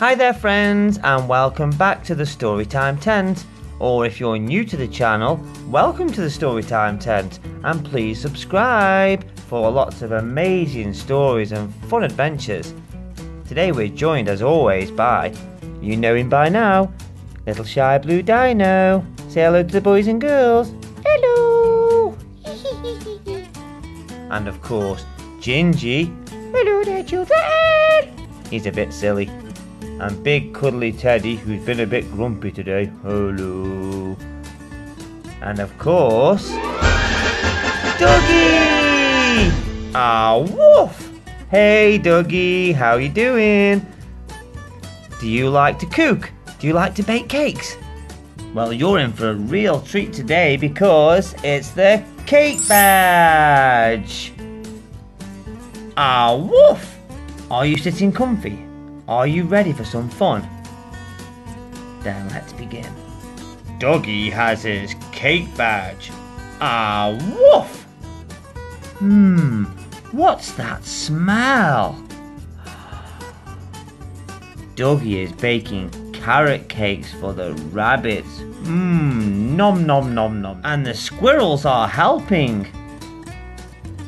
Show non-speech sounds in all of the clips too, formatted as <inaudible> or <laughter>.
Hi there friends and welcome back to the Storytime Tent or if you're new to the channel, welcome to the Storytime Tent and please subscribe for lots of amazing stories and fun adventures. Today we're joined as always by, you know him by now, Little Shy Blue Dino. Say hello to the boys and girls. Hello! <laughs> and of course, Gingy. Hello there children! He's a bit silly and Big Cuddly Teddy, who's been a bit grumpy today. Hello. And of course, Duggee! Ah, woof! Hey, Duggee, how you doing? Do you like to cook? Do you like to bake cakes? Well, you're in for a real treat today because it's the Cake Badge! Ah, woof! Are you sitting comfy? Are you ready for some fun? Then let's begin. Duggee has his cake badge. Ah, woof! Hmm, what's that smell? Duggee is baking carrot cakes for the rabbits. Mmm, nom nom nom nom. And the squirrels are helping.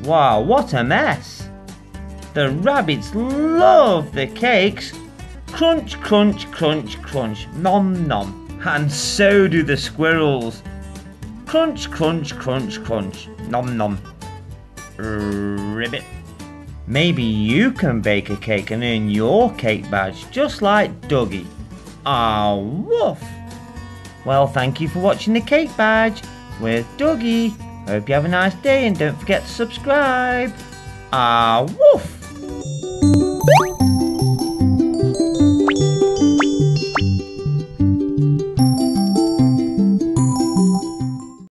Wow, what a mess. The rabbits love the cakes. Crunch, crunch, crunch, crunch. Nom, nom. And so do the squirrels. Crunch, crunch, crunch, crunch. Nom, nom. Ribbit. Maybe you can bake a cake and earn your cake badge just like Duggee. Ah, woof. Well, thank you for watching the cake badge with Duggee. Hope you have a nice day and don't forget to subscribe. Ah, woof.